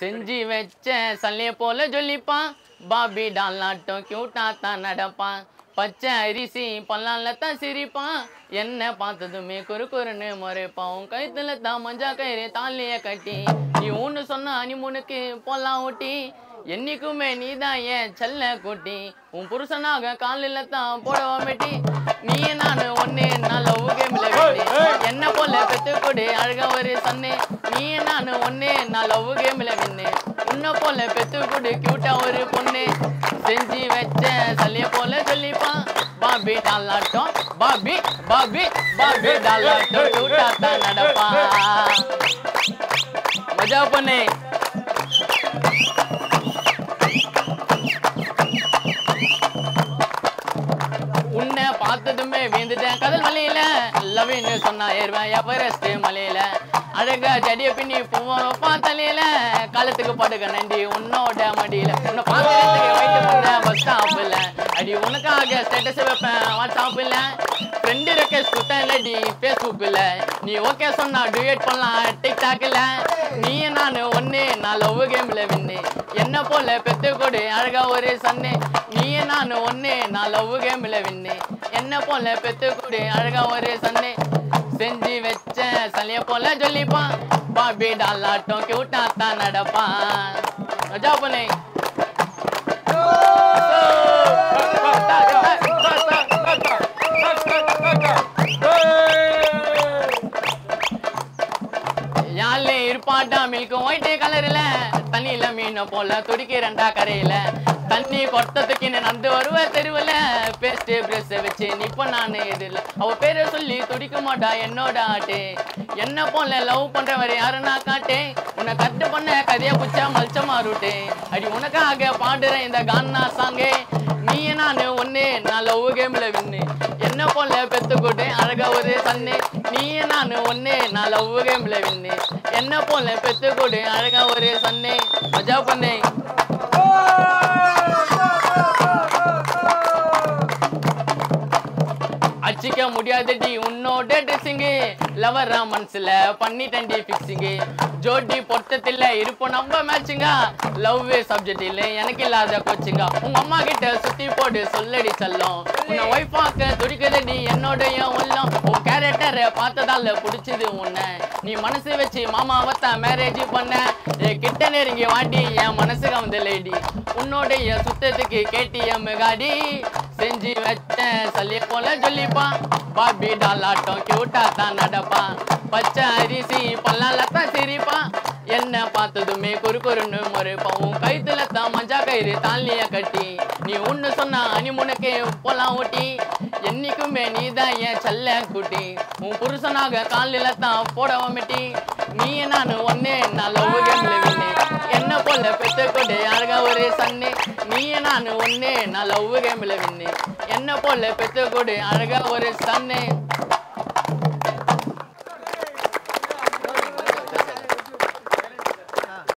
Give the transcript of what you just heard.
செஞ்சு வச்ச சல்லிய போல ஜொல்லிப்பான். பாபி டால்நாட்டம் கியூட்டா தான் நடப்பான். பச்சை அரிசி பல்லால தான் சிரிப்பான். என்ன பார்த்ததுமே குறு குறுன்னு முறைப்பான். உன் கழுத்துல தான் மஞ்சா கயிறு தாலிய கட்டி. நீ ஒன்று சொன்ன அனிமுனுக்கு பொல்லாம் ஊட்டி. என்னைக்குமே நீதான் ஏன் செல்ல குட்டி. உன் புருஷனாக காலில் தான் போடவா மெட்டி. நீ நானு ஒன்னே நான் லவ் கேம்ல வெட்டி. என்ன போல பெத்து கொடு அழகா ஒரு சன்னு. நீ நானு ஒன்னே நான் லவ் கேம்ல வின்னு உன்னை போல பெத்து கொடு கியூட்டா ஒரு பொண்ணு. பாபி பாபி பாபி பாபி மஜா பண்ணு உன்னை பார்த்ததுமே வீந்துட்டேன். கடல் மலையில லவ்னு சொன்னா ஏறுவேன். எவரெஸ்ட் மலையில அழகா செடிய பின்னி பூவம் வைப்பான் தலையில. காலத்துக்கு படுக்க நண்டி உன்னோட மடியில. உன்னை பார்க்கறதுக்கு வைத்து பஸ் ஸ்டாப்ல டி உனக்காக ஸ்டேட்டஸ் வைப்பேன். வாட்ஸ்அப்ல ஃப்ரெண்டு ரெக்கஸ் ஃபேஸ்புக் ஃபேஸ்புக்கில் நீ ஓகே சொன்னா டுயட் பண்ணலாம். டிக்டாக்ல நீ நான் ஒன்று நான் லவ் கேமில் வின்னு. என்ன போல பெத்து கொடு அழகா ஒரு சன்னு. நீ நான் ஒன்று நான் லவ் கேமில் வின்னு. என்ன போல பெத்து கொடு அழகா ஒரு சன்னு. செஞ்சு வச்ச சலைய போல சொல்லிப்பான். பாபி டாலாட்டம் கியூட்டா தான் நடப்பான். மஜா பண்ணேன் யாழ்ல மில்க் ஒயிட் கலர்ல தண்ணியில மீனை போல துடிக்கிறண்டா கரையில. தண்ணி கொட்டத்துக்கு என்ன நந்து வருவ தெருவுல. பேஸ்ட் பிரஷ் வச்சு நிப்ப நானு எதிரில் அவ பேரை சொல்லி துடிக்க மாட்டா என்னோட ஆட்டு. என்ன போல லவ் பண்றவர் யாருன்னா காட்டே உன்னை கட்டு பண்ண கதையை குச்சா மல்ச்ச மாறுட்டே. அடி உனக்காக பாடுறேன் இந்த கான்னா சாங்கே நீ நானு ஒன்னு நான் லவ் கேம்ல வின்னு என்ன போல பெத்துக்கூட்டு அழகா ஒரு தண்ணி ஒண்ணு நான் லவ் என்ன போல பெத்துக்கூட்டு அழகா ஒரு சன்னை. மஜா பண்ணே. அச்சிக்க முடியாதடி. உன்னோட ட்ரெஸ்ஸிங்கு லவரா மனசுல பண்ணிட்டண்டி ஃபிக்ஸிங்கு ஜோடி பொட்டத்தில் இருப்போம் நம்ம மேட்சிங்க லவ் சப்ஜெக்ட் இல்லை எனக்கு இல்லாத கோச்சிங்க உங்க அம்மா கிட்ட சுத்தி போட்டு சொல்லடி சொல்லும். உன்னை ஒய்ஃபாக்க துடிக்குதடி. என்னோடைய கேரக்டரை பார்த்ததால பிடிச்சது உன்னை. நீ மனசு வச்சு மாமாவத்த மேரேஜ் பண்ண. கிட்ட நெருங்கி வாண்டி என் மனசு வந்து லேடி உன்னோடைய சுத்தத்துக்கு கேட்டிஎம் காடி. செஞ்சு வச்ச சல்லிய போல சொல்லிப்பான். பாபி டாலாட்டம் கியூட்டா தான் நடப்பான். பச்சை அரிசி பல்லால தான் சிரிப்பான். என்ன பார்த்ததுமே குறுக்குறுன்னு முறைப்பான். உன் கைத்துல தான் மஞ்சா கயிறு தாலிய கட்டி. நீ ஒன்று சொன்னா அனிமுனுக்கே போலாம் ஊட்டி என்னைக்குமே நீ தான் என் செல்ல குட்டி. உன் புருஷனாக காலில தான் போடவமிட்டி நீ நான் ஒன்னே நான் லவ் கேம்ல என்ன போல பெத்த கொண்டு அழகா ஒரு சன்னே. நீ நான் ஒன்னே நான் லவ் கேம்ல வின்னு. என்ன போல பெத்த கொடு அழகா ஒரு சன்னு.